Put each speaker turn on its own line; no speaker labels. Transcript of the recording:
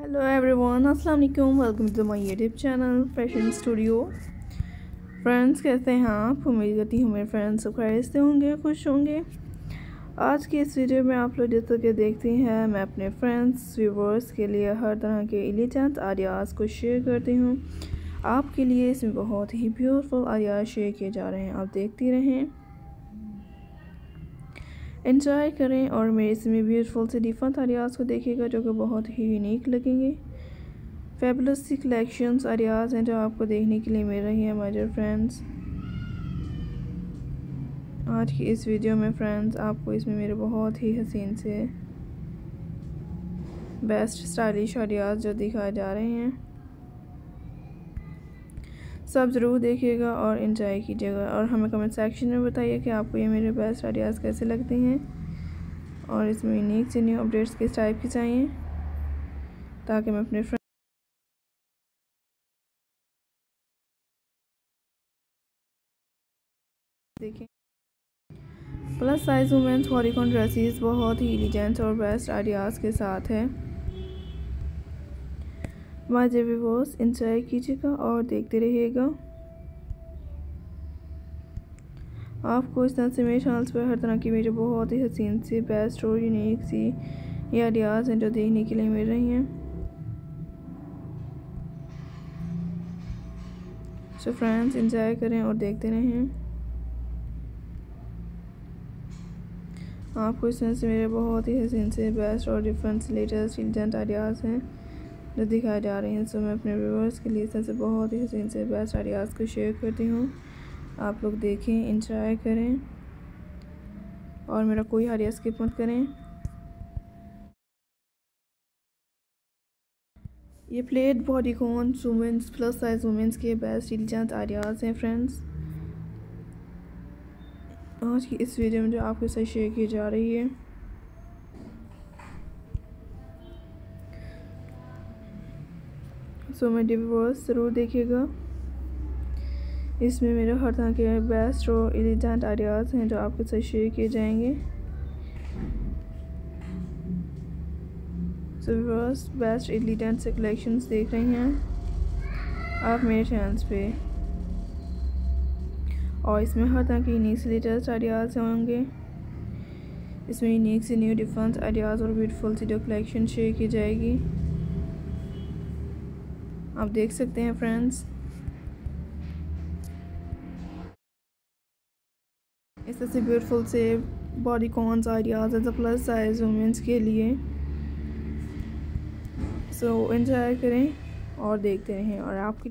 Hello everyone अस्सलाम वालेकुम welcome to my YouTube channel fashion studio friends कैसे हैं आप? उम्मीद करती हूँ मेरे फ्रेंड्स सब खैरियत होंगे, खुश होंगे। आज के इस वीडियो में आप लोग जैसा कि देखते हैं, मैं अपने फ्रेंड्स व्यूवर्स के लिए हर तरह के एलिजेंट आइडियाज़ को शेयर करती हूँ। आपके लिए इसमें बहुत ही ब्यूटीफुल आइडियाज़ शेयर किए जा रहे हैं। आप देखती रहें। इंजॉय करें और मेरे इसमें ब्यूटीफुल से डिफरेंट आरियाज़ को देखिएगा जो कि बहुत ही यूनिक लगेंगे। फेबुलस सी कलेक्शंस आरियाज़ हैं जो आपको देखने के लिए मिल रही हैं माय फ्रेंड्स आज की इस वीडियो में फ्रेंड्स आपको इसमें मेरे बहुत ही हसीन से बेस्ट स्टाइलिश आरियाज़ जो दिखाए जा रहे हैं। सब ज़रूर देखिएगा और इन्जॉय कीजिएगा। और हमें कमेंट सेक्शन में बताइए कि आपको ये मेरे बेस्ट आइडियाज़ कैसे लगते हैं। और इसमें यूनिक से न्यू अपडेट्स किस टाइप की चाहिए, ताकि मैं अपने देखें। प्लस साइज़ वुमेंस हॉरिकॉन ड्रेसेस बहुत ही एलिजेंट और बेस्ट आइडियाज़ के साथ है। माजे वीवर्स इंजॉय कीजिएगा और देखते रहिएगा आपको इस तरह से मेरे चैनल्स पर हर तरह की मेरे बहुत ही हसीन सी बेस्ट और यूनिक सी ये आइडियाज़ हैं जो देखने के लिए मिल रही हैं। सो फ्रेंड्स इंजॉय करें और देखते रहें। आपको इस तरह से मेरे बहुत ही हसीन से बेस्ट और डिफरेंट लेटेस्ट इंटेंट आइडियाज़ हैं। जो दिखाए जा रही हैं, सो मैं अपने व्यूवर्स के लिए सबसे बहुत ही हसीन से बेस्ट आइडियाज़ को शेयर करती हूँ। आप लोग देखें इंजॉय करें और मेरा कोई आइडिया स्किप मत करें। ये plate bodycon? Women's plus size women's के बेस्ट इलिजेंट आइडियाज़ हैं फ्रेंड्स आज की इस वीडियो में जो आपके साथ शेयर की जा रही है सो मेरे डिवर्स ज़रूर देखिएगा। इसमें मेरे हर तरह के बेस्ट और एलिजेंट आइडियाज़ हैं जो आपके साथ शेयर किए जाएँगे। सो व्यूअर्स, बेस्ट एलिजेंट से कलेक्शंस देख रही हैं आप मेरे चैनल्स पे। और इसमें हर तरह के यूनिक से लेटेस्ट आइडियाज़ होंगे। इसमें यूनिक से न्यू डिफरेंट आइडियाज़ और ब्यूटीफुल सी जो कलेक्शन शेयर की जाएगी। आप देख सकते हैं फ्रेंड्स इस तरह से ब्यूटीफुल से bodycons ideas as a plus size women's के लिए. सो so, इंजॉय करें और देखते रहें और आपके